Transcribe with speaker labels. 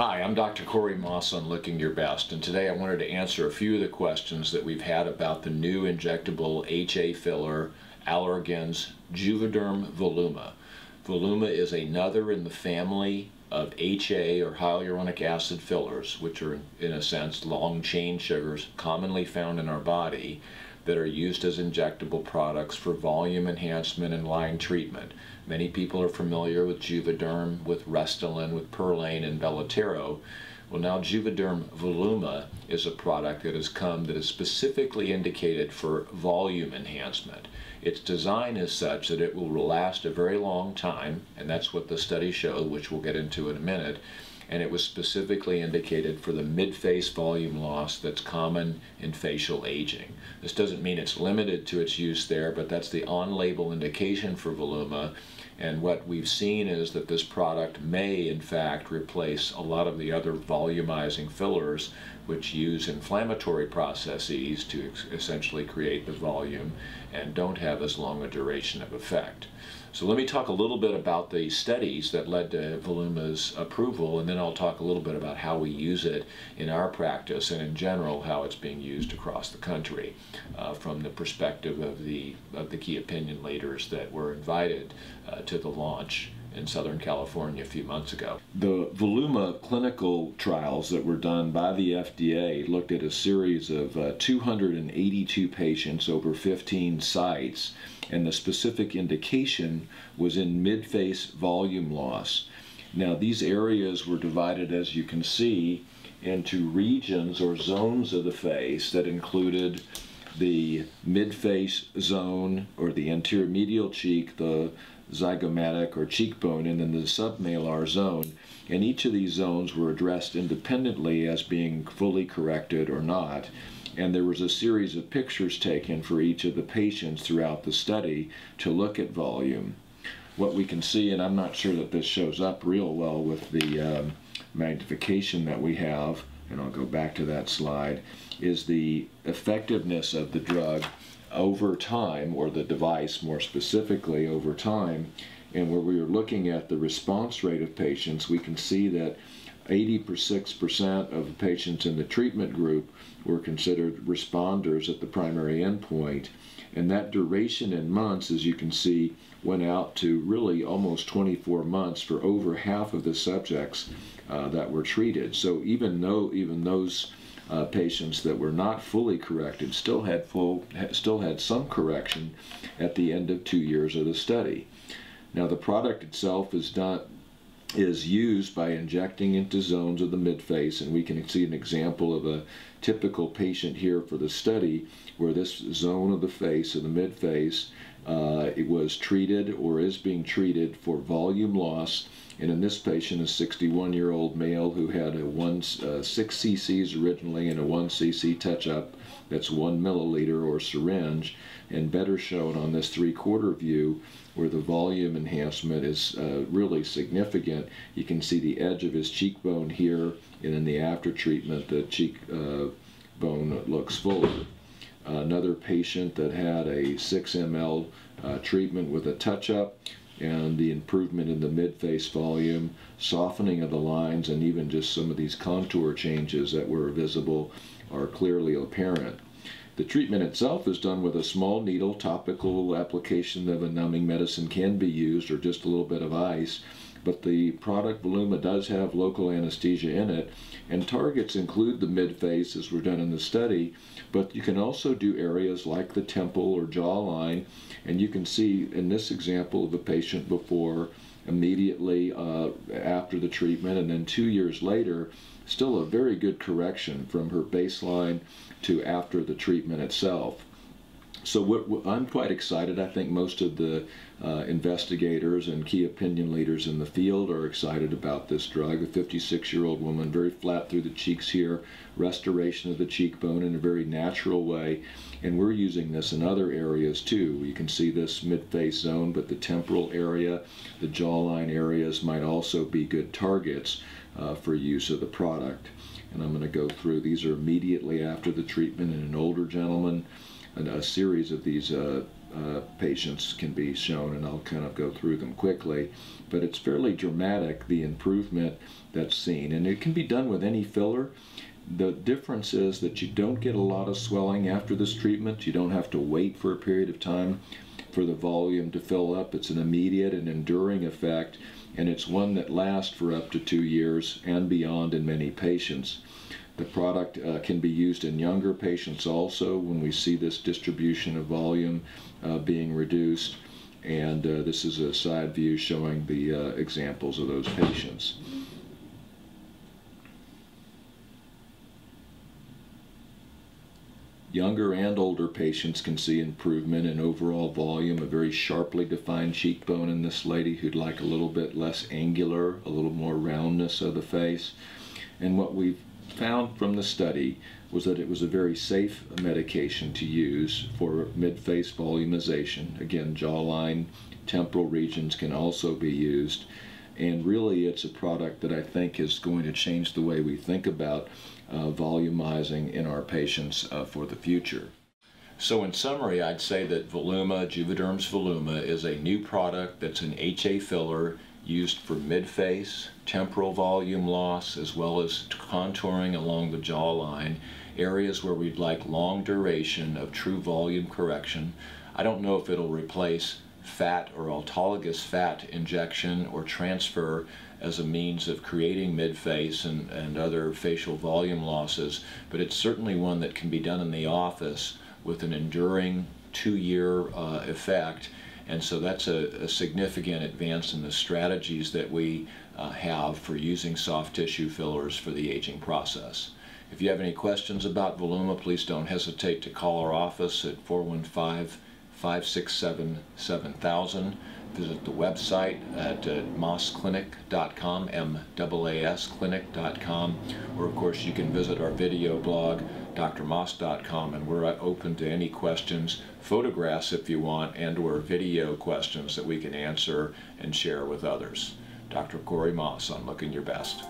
Speaker 1: Hi, I'm Dr. Corey Maas on Looking Your Best, and today I wanted to answer a few of the questions that we've had about the new injectable HA filler, Allergan's Juvederm Voluma. Voluma is another in the family of HA or hyaluronic acid fillers, which are in a sense long chain sugars commonly found in our body that are used as injectable products for volume enhancement and line treatment. Many people are familiar with Juvederm, with Restylane, with Perlane, and Belotero. Well, now Juvederm Voluma is a product that has come that is specifically indicated for volume enhancement. Its design is such that it will last a very long time, and that's what the study showed, which we'll get into in a minute and it was specifically indicated for the mid-face volume loss that's common in facial aging. This doesn't mean it's limited to its use there, but that's the on-label indication for Voluma, and what we've seen is that this product may, in fact, replace a lot of the other volumizing fillers which use inflammatory processes to essentially create the volume and don't have as long a duration of effect. So let me talk a little bit about the studies that led to Voluma's approval, and then I'll talk a little bit about how we use it in our practice and in general how it's being used across the country uh, from the perspective of the, of the key opinion leaders that were invited uh, to the launch in Southern California a few months ago. The Voluma clinical trials that were done by the FDA looked at a series of uh, 282 patients over 15 sites, and the specific indication was in mid-face volume loss. Now, these areas were divided, as you can see, into regions or zones of the face that included the mid-face zone or the anterior medial cheek, the zygomatic or cheekbone, and then the submalar zone. And each of these zones were addressed independently as being fully corrected or not. And there was a series of pictures taken for each of the patients throughout the study to look at volume. What we can see, and I'm not sure that this shows up real well with the um, magnification that we have, and I'll go back to that slide, is the effectiveness of the drug over time, or the device more specifically over time, and where we are looking at the response rate of patients, we can see that 86% of the patients in the treatment group were considered responders at the primary endpoint. And that duration in months, as you can see, went out to really almost 24 months for over half of the subjects uh, that were treated. So even though even those uh, patients that were not fully corrected still had full still had some correction at the end of two years of the study. Now the product itself is done is used by injecting into zones of the midface and we can see an example of a typical patient here for the study where this zone of the face of the midface uh, it was treated or is being treated for volume loss and in this patient, a 61 year old male who had a one, uh, 6 cc's originally and a 1 cc touch up, that's 1 milliliter or syringe, and better shown on this three quarter view where the volume enhancement is uh, really significant. You can see the edge of his cheekbone here, and in the after treatment, the cheekbone uh, looks fuller. Another patient that had a 6 ml uh, treatment with a touch up and the improvement in the mid-face volume, softening of the lines, and even just some of these contour changes that were visible are clearly apparent. The treatment itself is done with a small needle. Topical application of a numbing medicine can be used, or just a little bit of ice. But the product Voluma does have local anesthesia in it, and targets include the mid-face as were done in the study, but you can also do areas like the temple or jawline, and you can see in this example of a patient before, immediately uh, after the treatment, and then two years later, still a very good correction from her baseline to after the treatment itself. So I'm quite excited. I think most of the uh, investigators and key opinion leaders in the field are excited about this drug. A 56-year-old woman, very flat through the cheeks here, restoration of the cheekbone in a very natural way. And we're using this in other areas too. You can see this mid-face zone, but the temporal area, the jawline areas might also be good targets uh, for use of the product. And I'm going to go through, these are immediately after the treatment in an older gentleman, a series of these uh, uh, patients can be shown, and I'll kind of go through them quickly. But it's fairly dramatic, the improvement that's seen. And it can be done with any filler. The difference is that you don't get a lot of swelling after this treatment. You don't have to wait for a period of time for the volume to fill up. It's an immediate and enduring effect, and it's one that lasts for up to two years and beyond in many patients. The product uh, can be used in younger patients also when we see this distribution of volume uh, being reduced. And uh, this is a side view showing the uh, examples of those patients. Younger and older patients can see improvement in overall volume, a very sharply defined cheekbone in this lady who'd like a little bit less angular, a little more roundness of the face. And what we've found from the study was that it was a very safe medication to use for mid-face volumization. Again, jawline, temporal regions can also be used. And really, it's a product that I think is going to change the way we think about uh, volumizing in our patients uh, for the future. So in summary, I'd say that Voluma, Juvederm's Voluma, is a new product that's an HA filler used for mid-face, temporal volume loss, as well as contouring along the jawline, areas where we'd like long duration of true volume correction. I don't know if it'll replace fat or autologous fat injection or transfer as a means of creating mid-face and, and other facial volume losses, but it's certainly one that can be done in the office with an enduring two-year uh, effect and so that's a, a significant advance in the strategies that we uh, have for using soft tissue fillers for the aging process. If you have any questions about Voluma, please don't hesitate to call our office at 415-567-7000. Visit the website at uh, maasclinic.com, M-A-A-S clinic.com, or of course you can visit our video blog drmaas.com, and we're open to any questions, photographs if you want, and or video questions that we can answer and share with others. Dr. Corey Maas on Looking Your Best.